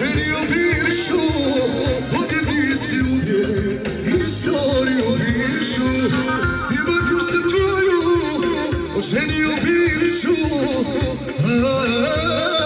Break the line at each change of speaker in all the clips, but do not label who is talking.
Želio pišu pobjednici uvijek Historiju pišu. Djevojku sam tvoju Oženio pišu a,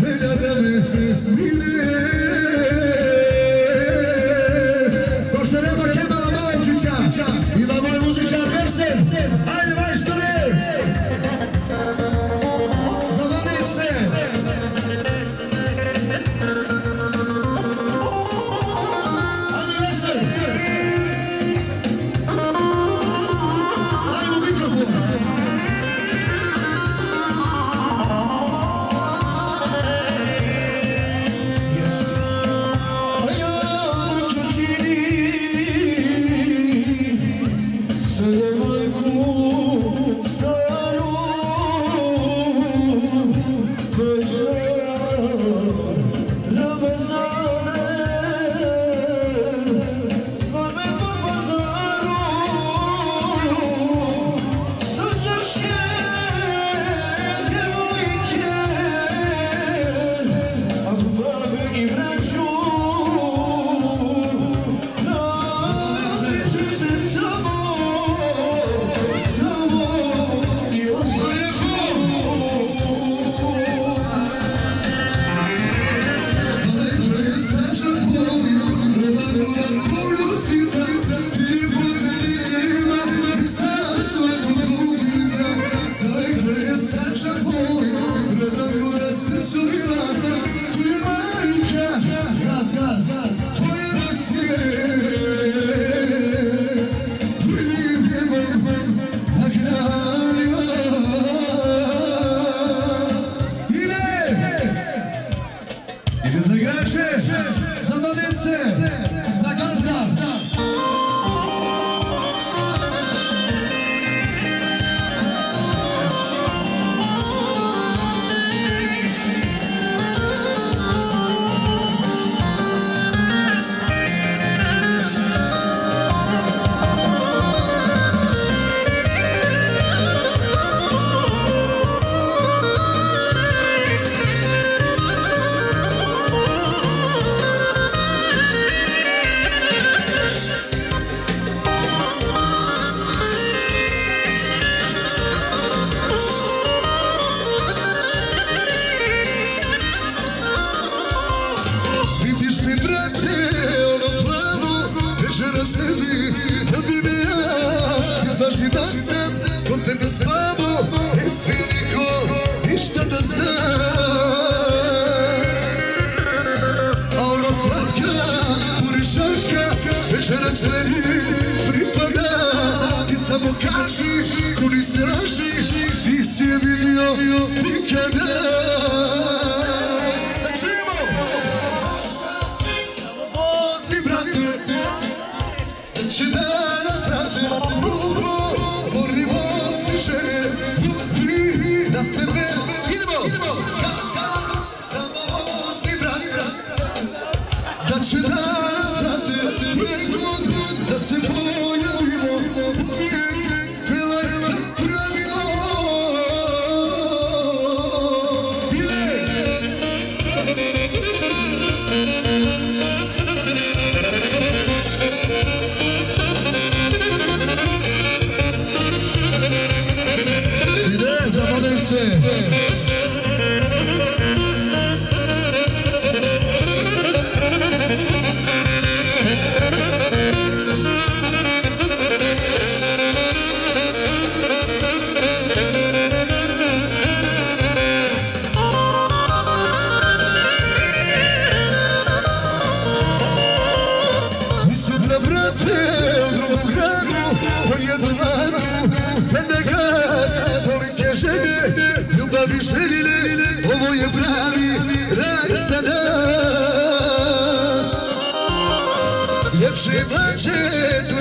Şöyle de mi? Valência! kaži, kuni straži, ti si je vidio nikada.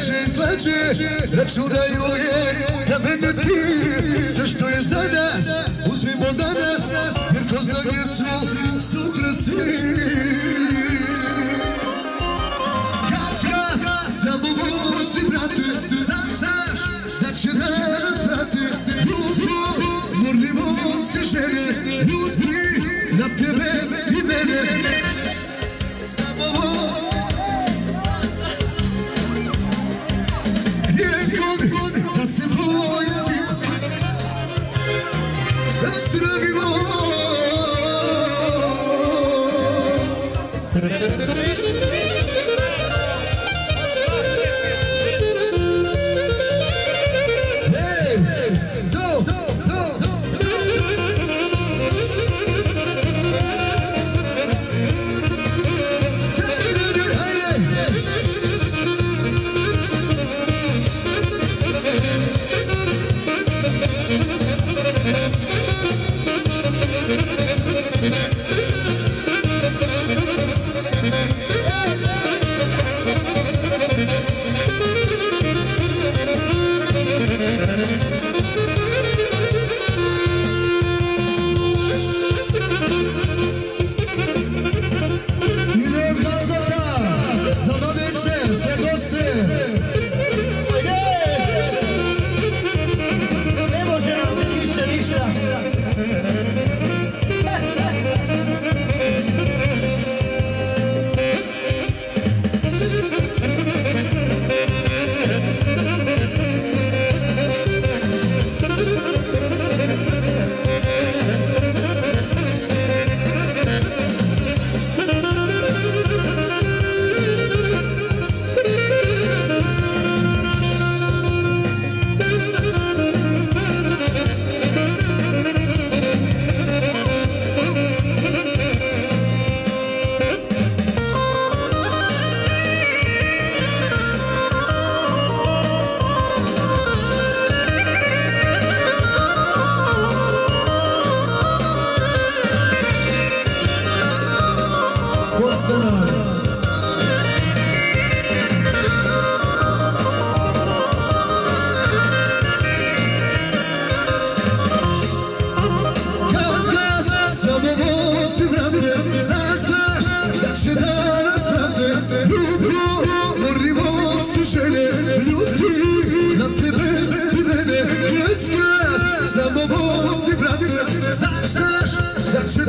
kaže slađe Da čudaju je da mene ti što je za nas uzmimo danas Jer to zna gdje smo sutra svi. Kačka samo vozi brate Znaš, znaš da će nas brate Lupo, mornimo se žene ljubi na tebe i mene. nas Samo vozi, brate Znaš, znaš, da će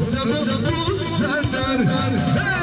Kızımız bu isterler. Hey!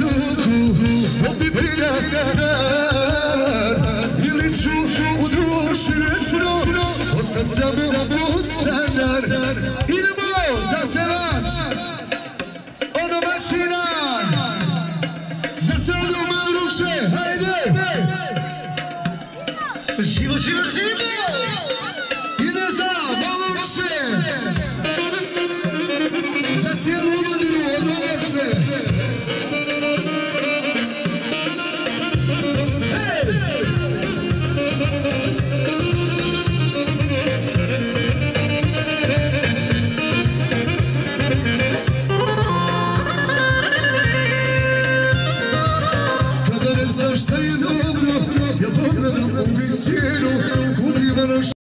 luku Ovi piranar Ili ću u duši rečno Ostan sam postanar